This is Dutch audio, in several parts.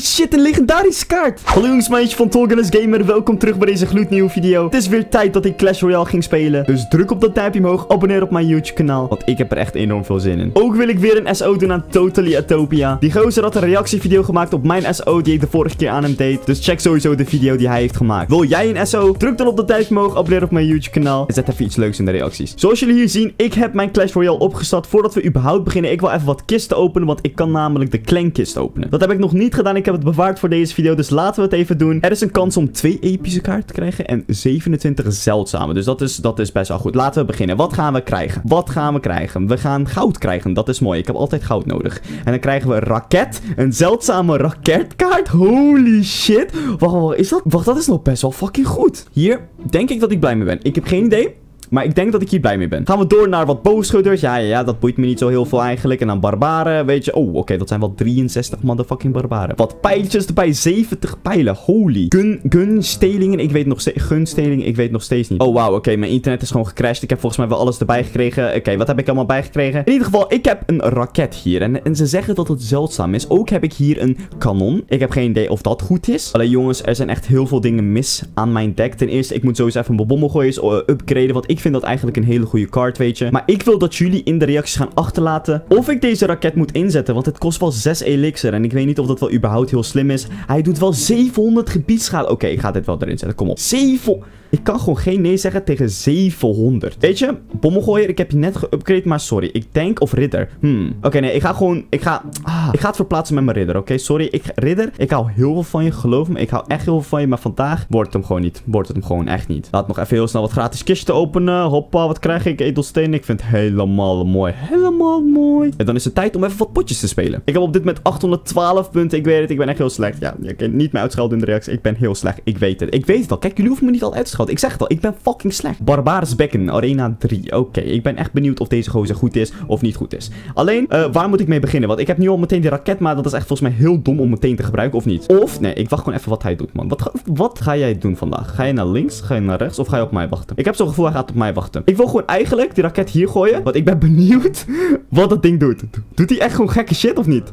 shit, een legendarische kaart. Hallo jongens, meisje van Tolganis Gamer. Welkom terug bij deze gloednieuwe video. Het is weer tijd dat ik Clash Royale ging spelen. Dus druk op dat duimpje omhoog, abonneer op mijn YouTube kanaal. Want ik heb er echt enorm veel zin in. Ook wil ik weer een SO doen aan Totally Atopia. Die gozer had een reactievideo gemaakt op mijn SO die ik de vorige keer aan hem deed. Dus check sowieso de video die hij heeft gemaakt. Wil jij een SO? Druk dan op dat duimpje omhoog, abonneer op mijn YouTube kanaal. En zet even iets leuks in de reacties. Zoals jullie hier zien, ik heb mijn Clash Royale opgestart. Voordat we überhaupt beginnen, ik wil even wat kisten openen. Want ik kan namelijk de Klenkist openen. Dat heb ik nog niet gedaan. Ik heb het bewaard voor deze video. Dus laten we het even doen. Er is een kans om twee epische kaarten te krijgen. En 27 zeldzame. Dus dat is, dat is best wel goed. Laten we beginnen. Wat gaan we krijgen? Wat gaan we krijgen? We gaan goud krijgen. Dat is mooi. Ik heb altijd goud nodig. En dan krijgen we een raket. Een zeldzame raketkaart. Holy shit. Wacht, is dat? Wacht, dat is nog best wel fucking goed. Hier denk ik dat ik blij mee ben. Ik heb geen idee. Maar ik denk dat ik hier blij mee ben. Gaan we door naar wat boogschutters. Ja, ja, ja, dat boeit me niet zo heel veel eigenlijk. En dan barbaren, weet je. Oh, oké, dat zijn wel 63 motherfucking barbaren. Wat pijltjes erbij. 70 pijlen. Holy. Gun, gunstelingen. Ik weet nog steeds... Gunstelingen, ik weet nog steeds niet. Oh, wauw. Oké, mijn internet is gewoon gecrashed. Ik heb volgens mij wel alles erbij gekregen. Oké, wat heb ik allemaal bijgekregen? In ieder geval, ik heb een raket hier. En, ze zeggen dat het zeldzaam is. Ook heb ik hier een kanon. Ik heb geen idee of dat goed is. Alleen jongens, er zijn echt heel veel dingen mis aan mijn deck. Ten eerste, ik moet sowieso even mijn bommelgooiers uh, upgraden. Want ik vind dat eigenlijk een hele goede card, weet je. Maar ik wil dat jullie in de reacties gaan achterlaten of ik deze raket moet inzetten. Want het kost wel 6 elixir. En ik weet niet of dat wel überhaupt heel slim is. Hij doet wel 700 gebiedschade. Oké, ik ga dit wel erin zetten. Kom op. 7... Ik kan gewoon geen nee zeggen tegen 700. Weet je, bommelgooier, ik heb je net geupgrade, maar sorry. Ik denk, of ridder. Hmm. Oké, nee, ik ga gewoon, ik ga, ah, ik ga het verplaatsen met mijn ridder, oké? Sorry, ik, ridder, ik hou heel veel van je, geloof me. Ik hou echt heel veel van je, maar vandaag wordt het hem gewoon niet. Wordt het hem gewoon echt niet. Laat nog even heel snel wat gratis kisten openen. Hoppa, wat krijg ik? Edelsteen. Ik vind het helemaal mooi. Helemaal mooi. En dan is het tijd om even wat potjes te spelen. Ik heb op dit moment 812 punten. Ik weet het, ik ben echt heel slecht. Ja, je kan niet mij uitschelden in de reactie. Ik ben heel slecht. Ik weet het. Ik weet het al. Kijk, jullie hoeven me niet al uit schelden. Ik zeg het al, ik ben fucking slecht. Barbaars bekken, arena 3. Oké, ik ben echt benieuwd of deze gozer goed is of niet goed is. Alleen, uh, waar moet ik mee beginnen? Want ik heb nu al meteen die raket, maar dat is echt volgens mij heel dom om meteen te gebruiken, of niet? Of, nee, ik wacht gewoon even wat hij doet, man. Wat, wat ga jij doen vandaag? Ga je naar links? Ga je naar rechts? Of ga je op mij wachten? Ik heb zo'n gevoel, hij gaat op mij wachten. Ik wil gewoon eigenlijk die raket hier gooien, want ik ben benieuwd wat dat ding doet. Doet hij echt gewoon gekke shit of niet?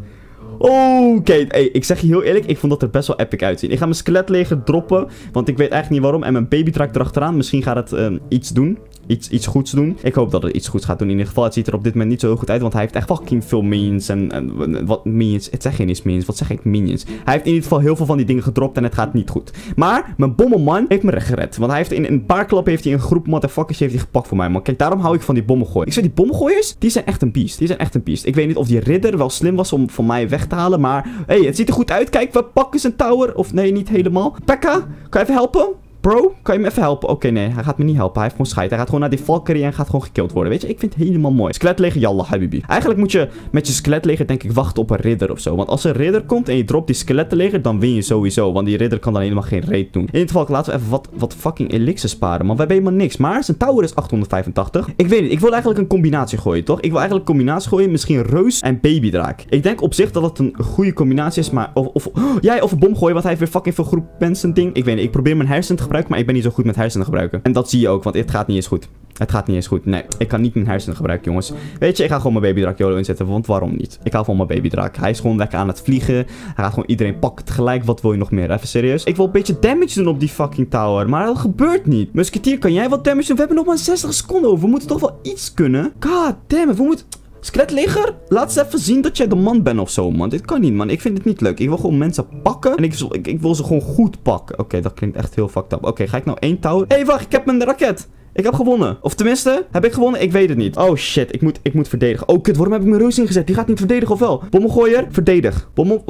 Oké, okay. hey, ik zeg je heel eerlijk, ik vond dat er best wel epic uitzien. Ik ga mijn skeletleger droppen, want ik weet eigenlijk niet waarom. En mijn babytrak erachteraan, misschien gaat het uh, iets doen iets, iets goeds doen. Ik hoop dat het iets goeds gaat doen. In ieder geval, het ziet er op dit moment niet zo heel goed uit. Want hij heeft echt fucking veel minions. En, wat minions. Het zeg geen eens minions. Wat zeg ik? Minions. Hij heeft in ieder geval heel veel van die dingen gedropt. En het gaat niet goed. Maar mijn bommelman heeft me recht gered. Want hij heeft in, een paar klappen heeft hij een groep motherfuckers heeft hij gepakt voor mij. Maar kijk, daarom hou ik van die bommengooien. Ik zeg, die bommengooiers, die zijn echt een beest. Die zijn echt een beest. Ik weet niet of die ridder wel slim was om van mij weg te halen. Maar, hey, het ziet er goed uit. Kijk, we pakken zijn tower. Of nee, niet helemaal. Pekka, kan je even helpen? Bro, kan je me even helpen? Oké, nee, hij gaat me niet helpen. Hij heeft gewoon scheid. Hij gaat gewoon naar die Valkyrie en gaat gewoon gekild worden. Weet je, ik vind het helemaal mooi. Skeletleger, yallah, habibi. Eigenlijk moet je met je skeletleger, denk ik, wachten op een ridder of zo. Want als een ridder komt en je dropt die skeletleger, dan win je sowieso. Want die ridder kan dan helemaal geen raid doen. In ieder geval, laten we even wat, wat fucking elixir sparen. Want we hebben helemaal niks. Maar zijn tower is 885. Ik weet niet, ik wil eigenlijk een combinatie gooien, toch? Ik wil eigenlijk een combinatie gooien. Misschien reus en babydraak. Ik denk op zich dat het een goede combinatie is. Maar of, of jij of een bom gooien, want hij heeft weer fucking veel groep mensen ding. Ik weet niet, ik probeer mijn hersenen te gebruiken, maar ik ben niet zo goed met hersenen gebruiken. En dat zie je ook, want het gaat niet eens goed. Het gaat niet eens goed. Nee, ik kan niet mijn hersenen gebruiken, jongens. Weet je, ik ga gewoon mijn babydrak YOLO inzetten. Want waarom niet? Ik hou van mijn babydrak. Hij is gewoon lekker aan het vliegen. Hij gaat gewoon iedereen pakken tegelijk. Wat wil je nog meer? Even serieus. Ik wil een beetje damage doen op die fucking tower. Maar dat gebeurt niet. Musketeer, kan jij wat damage doen? We hebben nog maar 60 seconden over. We moeten toch wel iets kunnen? God damn it. We moeten... Skeletleger, laat eens even zien dat jij de man bent of zo, man. Dit kan niet, man. Ik vind het niet leuk. Ik wil gewoon mensen pakken. En ik, ik, wil ze gewoon goed pakken. Oké, dat klinkt echt heel fucked up. Oké, ga ik nou één tower... Hé, hey, wacht. Ik heb mijn raket. Ik heb gewonnen. Of tenminste, heb ik gewonnen? Ik weet het niet. Oh shit, ik moet, ik moet verdedigen. Oh kut, waarom heb ik mijn reus ingezet? Die gaat niet verdedigen of wel? Bommelgooier, verdedig. Bommel,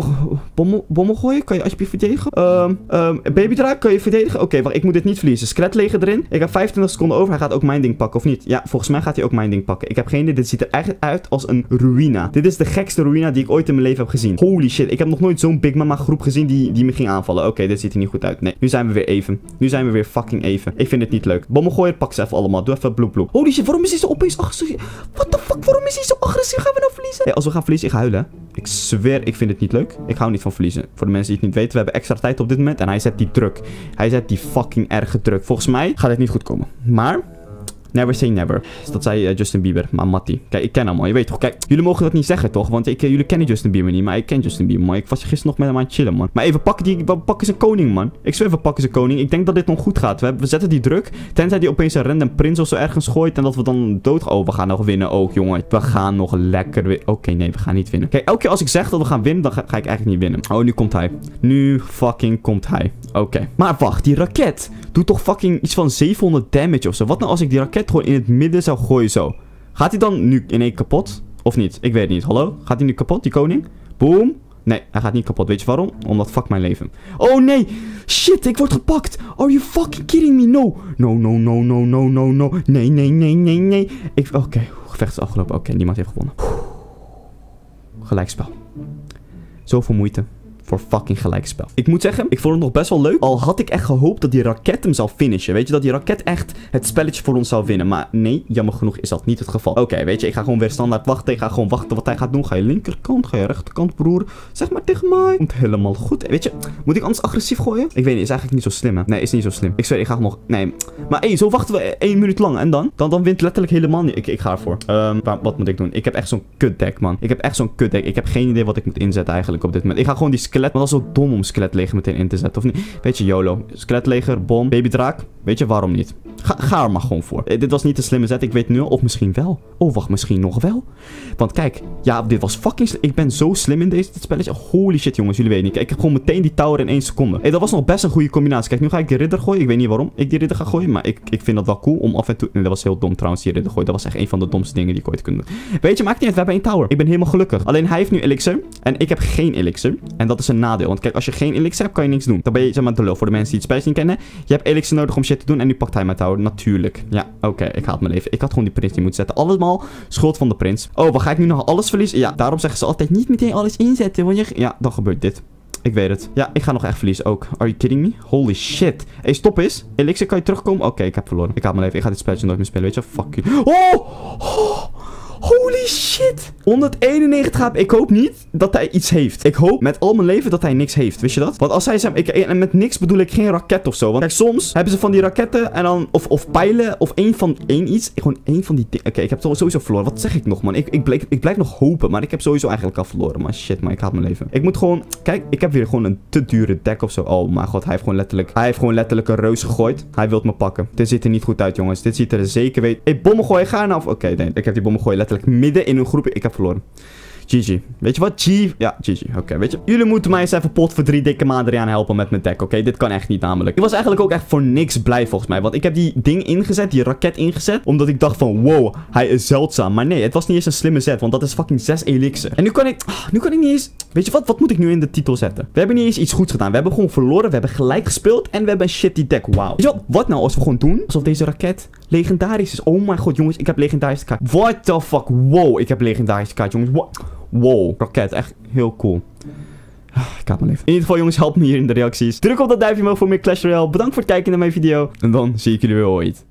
bommel, bommelgooier, kan je alsjeblieft verdedigen? Um, um, babydraak, kan je verdedigen? Oké, wacht, ik moet dit niet verliezen. Skeletlegen erin. Ik heb 25 seconden over. Hij gaat ook mijn ding pakken, of niet? Ja, volgens mij gaat hij ook mijn ding pakken. Ik heb geen idee. Dit ziet er echt uit als een ruïna. Dit is de gekste ruïna die ik ooit in mijn leven heb gezien. Holy shit, ik heb nog nooit zo'n Big Mama groep gezien die, die me ging aanvallen. Oké, dit ziet er niet goed uit. Nee, nu zijn we weer even. Nu zijn we weer fucking even. Ik vind het niet leuk. Bommelgooier, pak even allemaal. Doe even bloep bloep. Holy shit, waarom is hij zo opeens agressief? What the fuck, waarom is hij zo agressief? Gaan we nou verliezen? Hey, als we gaan verliezen, ik ga huilen. Ik zweer, ik vind het niet leuk. Ik hou niet van verliezen. Voor de mensen die het niet weten, we hebben extra tijd op dit moment. En hij zet die druk. Hij zet die fucking erge druk. Volgens mij gaat het niet goed komen. Maar Never say never. Dat zei eh, Justin Bieber. Maar Matty. Kijk, ik ken hem al. Je weet toch. Kijk, jullie mogen dat niet zeggen toch? Want ik, eh, jullie kennen Justin Bieber niet. Maar ik ken Justin Bieber, man. Ik was gisteren nog met hem aan het chillen, man. Maar even pakken die... pakken zijn koning, man. Ik zou even pakken zijn koning. Ik denk dat dit nog goed gaat. We, we zetten die druk. Tenzij die opeens een random prins of zo ergens gooit. En dat we dan dood... Oh, we gaan nog winnen ook, jongen. We gaan nog lekker winnen. Oké, nee, we gaan niet winnen. Kijk, elke keer als ik zeg dat we gaan winnen, dan ga, ga ik eigenlijk niet winnen. Oh, nu komt hij. Nu fucking komt hij. Oké. Maar wacht, die raket doet toch fucking iets van 700 damage of zo. Wat nou als ik die raket gewoon in het midden zou gooien zo? Gaat hij dan nu in één kapot? Of niet? Ik weet het niet. Hallo? Gaat hij nu kapot, die koning? Boom. Nee, hij gaat niet kapot. Weet je waarom? Omdat fuck mijn leven. Oh nee! Shit, ik word gepakt! Are you fucking kidding me? No! No, no, no, no, no, no, no. Nee, nee, nee, nee, nee. Ik... Oké, gevecht is afgelopen. Oké, niemand heeft gewonnen. Gelijkspel. Zoveel moeite voor fucking gelijkspel. Ik moet zeggen, ik vond het nog best wel leuk. Al had ik echt gehoopt dat die raket hem zou finishen. Weet je, dat die raket echt het spelletje voor ons zou winnen. Maar nee, jammer genoeg is dat niet het geval. Oké, weet je, ik ga gewoon weer standaard wachten. Ik ga gewoon wachten wat hij gaat doen. Ga je linkerkant, ga je rechterkant, broer. Zeg maar tegen mij. Komt helemaal goed. Weet je, moet ik anders agressief gooien? Ik weet niet, is eigenlijk niet zo slim, hè? Nee, is niet zo slim. Ik zweer, ik ga nog... Nee. Maar hé, zo wachten we één minuut lang. En dan? Dan, dan wint letterlijk helemaal niet. Ik, ik ga ervoor. Wa- wat moet ik doen? Ik heb echt zo'n kutdeck, man. Ik heb echt zo'n kutdeck. Ik heb geen idee wat ik moet inzetten eigenlijk op dit moment. Ik ga gewoon die skelet... Want dat is zo dom om skeletleger meteen in te zetten, of niet? Weet je, YOLO. Skeletleger, bom, babydraak. Weet je, waarom niet? Ga, ga er maar gewoon voor. Eh, dit was niet een slimme zet, ik weet nu. Of misschien wel. Oh, wacht, misschien nog wel. Want kijk, ja, dit was fucking slim. Ik ben zo slim in deze dit spelletje. Holy shit, jongens, jullie weten niet. Ik heb gewoon meteen die tower in één seconde. Hey, dat was nog best een goede combinatie. Kijk, nu ga ik die ridder gooien. Ik weet niet waarom ik die ridder ga gooien. Maar ik, ik vind dat wel cool om af en toe... Nee, dat was heel dom trouwens, die ridder gooien. Dat was echt een van de domste dingen die ik ooit kon doen. Weet je, maakt niet uit. We hebben één tower. Ik ben helemaal gelukkig. Alleen hij heeft nu elixir. En ik heb geen elixir. En dat is een nadeel. Want kijk, als je geen elixir hebt, kan je niks doen. Dan ben je, zeg maar, de lul. Voor de mensen die het spelletje niet kennen. Je hebt elixir nodig om shit te doen. En nu pakt hij mijn tower. Natuurlijk. Ja, oké. ik haat mijn leven. Ik had gewoon die prins niet moeten zetten. Allemaal schuld van de prins. Oh, wat ga ik nu nog alles verliezen? Ja, daarom zeggen ze altijd niet meteen alles inzetten. Want je... Ja, dan gebeurt dit. Ik weet het. Ja, ik ga nog echt verliezen ook. Are you kidding me? Holy shit. Hey, stop eens. Elixir, kan je terugkomen? Oké, ik heb verloren. Ik haat mijn leven. Ik ga dit spelletje nooit meer spelen, weet je? Fuck you. Oh! oh! Holy shit. 191 HP. Ik hoop niet dat hij iets heeft. Ik hoop met al mijn leven dat hij niks heeft. Wist je dat? Want als hij zei... Ik, en met niks bedoel ik geen raket of zo. Want kijk, soms hebben ze van die raketten en dan... Of, of pijlen of één van één iets. Gewoon één van die dingen. Oké, ik heb sowieso verloren. Wat zeg ik nog, man? Ik, ik, ik blijf nog hopen. Maar ik heb sowieso eigenlijk al verloren. Maar shit, man. Ik haat mijn leven. Ik moet gewoon... Kijk, ik heb weer gewoon een te dure deck of zo. Oh mijn god. Hij heeft gewoon letterlijk... Hij heeft gewoon letterlijk een reus gegooid. Hij wil me pakken. Dit ziet er niet goed uit, jongens. Dit ziet er zeker weet... Hey, bommen gooien. Ga nou... Oké, nee. Ik heb die bommen gooien letterlijk midden in een groep. Ik heb verloren. GG. Weet je wat? G. Ja, GG. Oké, weet je. Jullie moeten mij eens even pot voor drie dikke maanden aan helpen met mijn deck, oké? Dit kan echt niet namelijk. Ik was eigenlijk ook echt voor niks blij volgens mij. Want ik heb die ding ingezet, die raket ingezet. Omdat ik dacht van, wow, hij is zeldzaam. Maar nee, het was niet eens een slimme zet. Want dat is fucking 6 elixir. En nu kan ik, ah, nu kan ik niet eens... Weet je wat? Wat moet ik nu in de titel zetten? We hebben niet eens iets goeds gedaan. We hebben gewoon verloren. We hebben gelijk gespeeld. En we hebben een shitty deck. Wauw. Weet je wat? Wat nou als we gewoon doen alsof deze raket legendarisch is? Oh mijn god, jongens. Ik heb legendarische kaart. What the fuck? Wow, ik heb legendarische kaart, jongens. What? Wow, raket, echt heel cool. Ah, Ik haat mijn leven. In ieder geval, jongens, help me hier in de reacties. Druk op dat duimpje omhoog voor meer Clash Royale. Bedankt voor het kijken naar mijn video. En dan zie ik jullie weer ooit.